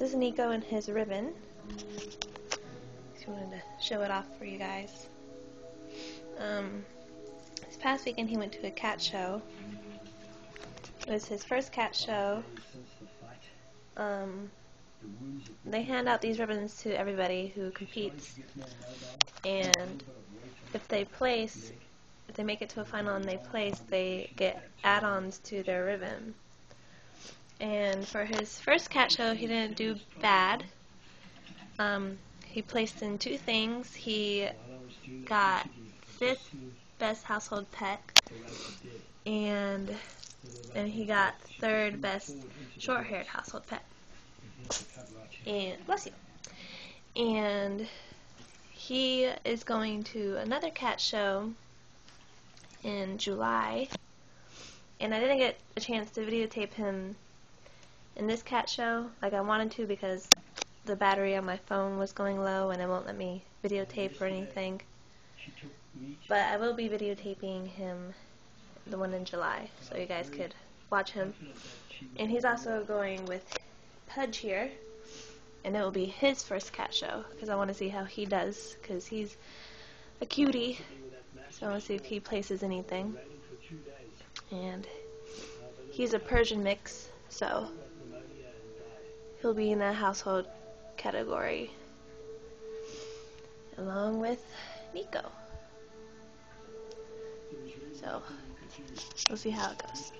this is Nikko and his ribbon. Just wanted to show it off for you guys. Um, this past weekend he went to a cat show. It was his first cat show. Um, they hand out these ribbons to everybody who competes, and if they place, if they make it to a final and they place, they get add-ons to their ribbon. And for his first cat show, he didn't do bad. Um, he placed in two things. He got fifth best household pet, and and he got third best short-haired household pet. And bless you. And he is going to another cat show in July, and I didn't get a chance to videotape him in this cat show like I wanted to because the battery on my phone was going low and it won't let me videotape or anything. But I will be videotaping him, the one in July, so you guys could watch him. And he's also going with Pudge here, and it will be his first cat show because I want to see how he does because he's a cutie. So I want to see if he places anything. And he's a Persian mix, so he'll be in the household category along with Nikko. So we'll see how it goes.